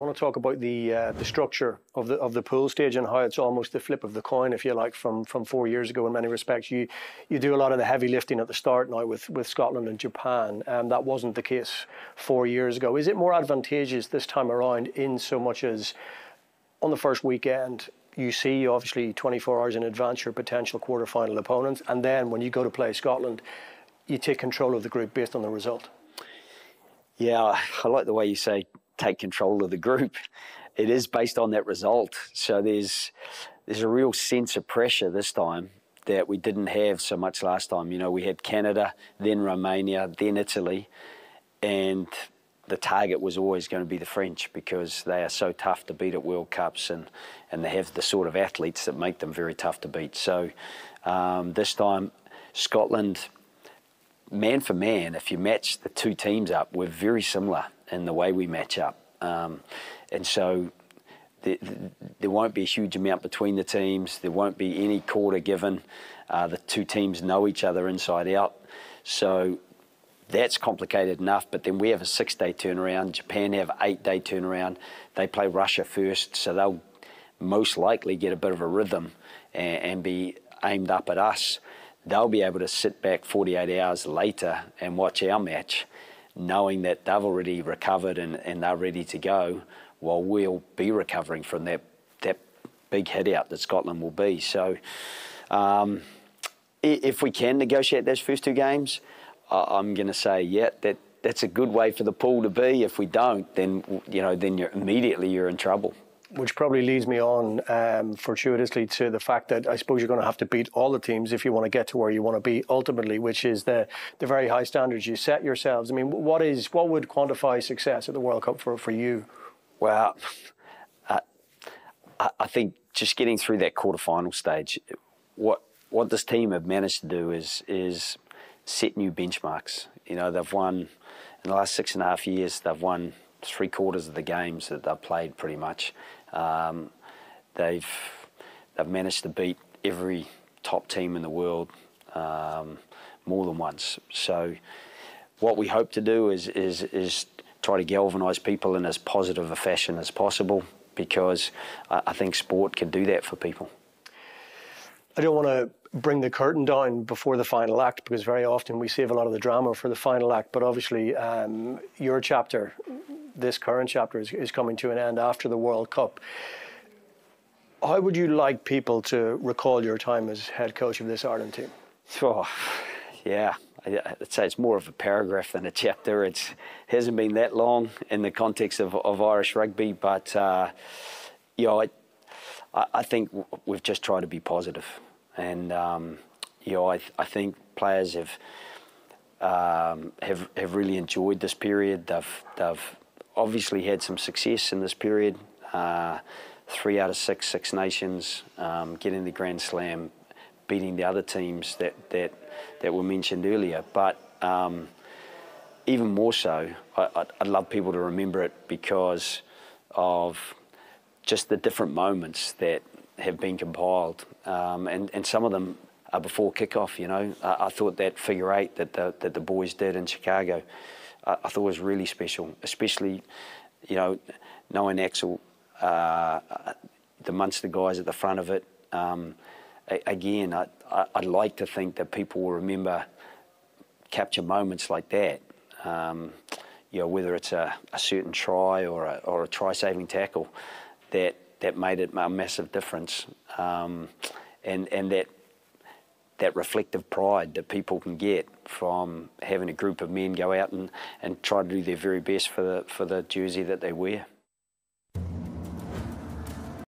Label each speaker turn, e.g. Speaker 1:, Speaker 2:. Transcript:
Speaker 1: I want to talk about the uh, the structure of the of the pool stage and how it's almost the flip of the coin, if you like, from from four years ago. In many respects, you you do a lot of the heavy lifting at the start now with with Scotland and Japan. Um, that wasn't the case four years ago. Is it more advantageous this time around in so much as on the first weekend you see obviously 24 hours in advance your potential quarter-final opponents, and then when you go to play Scotland, you take control of the group based on the result?
Speaker 2: Yeah, I like the way you say take control of the group. It is based on that result. So there's there's a real sense of pressure this time that we didn't have so much last time. You know, we had Canada, then Romania, then Italy, and the target was always going to be the French because they are so tough to beat at World Cups and, and they have the sort of athletes that make them very tough to beat. So um, this time, Scotland, man for man, if you match the two teams up, we're very similar in the way we match up. Um, and so there, there, won't be a huge amount between the teams. There won't be any quarter given. Uh, the two teams know each other inside out. So that's complicated enough. But then we have a six day turnaround. Japan have eight day turnaround. They play Russia first, so they'll most likely get a bit of a rhythm and, and be aimed up at us. They'll be able to sit back 48 hours later and watch our match knowing that they've already recovered and, and they're ready to go, while we'll be recovering from that that big hit out that Scotland will be. So, um, if we can negotiate those first two games, I'm going to say, yeah, that that's a good way for the pool to be. If we don't, then you know, then you're immediately you're in trouble
Speaker 1: which probably leads me on um, fortuitously to the fact that I suppose you're going to have to beat all the teams if you want to get to where you want to be ultimately, which is the the very high standards you set yourselves. I mean, what is what would quantify success at the World Cup for for you?
Speaker 2: Well, uh, I think just getting through that quarterfinal stage, what what this team have managed to do is is set new benchmarks. You know, they've won in the last six and a half years. They've won three quarters of the games that they've played pretty much. Um, they've they've managed to beat every top team in the world um, more than once. So what we hope to do is is is try to galvanise people in as positive a fashion as possible because I, think sport can do that for people.
Speaker 1: I don't want to bring the curtain down before the final act because very often we save a lot of the drama for the final act. But obviously, um, your chapter this current chapter is, is coming to an end after the World Cup. How would you like people to recall your time as head coach of this Ireland team?
Speaker 2: Oh, yeah. I'd say it's more of a paragraph than a chapter. It hasn't been that long in the context of, of Irish rugby, but uh, you know, I, I think we've just tried to be positive, and um, you know, I, I think players have um, have have really enjoyed this period. They've they've obviously had some success in this period. Uh, three out of six Six Nations, um, getting the Grand Slam, beating the other teams that that that were mentioned earlier. But um, even more so, I, would love people to remember it because of just the different moments that have been compiled, um, and and some of them are before kickoff. You know, I, I thought that figure eight that the that the boys did in Chicago. I, thought was really special, especially, you know, knowing Axel, uh, the Munster guys at the front of it. Um, again, I, would like to think that people will remember capture moments like that. Um, you know, whether it's a, a certain try or a, or a try-saving tackle, that that made it a massive difference, um, and and that that reflective pride that people can get from having a group of men go out and, and try to do their very best for the, for the jersey that they wear.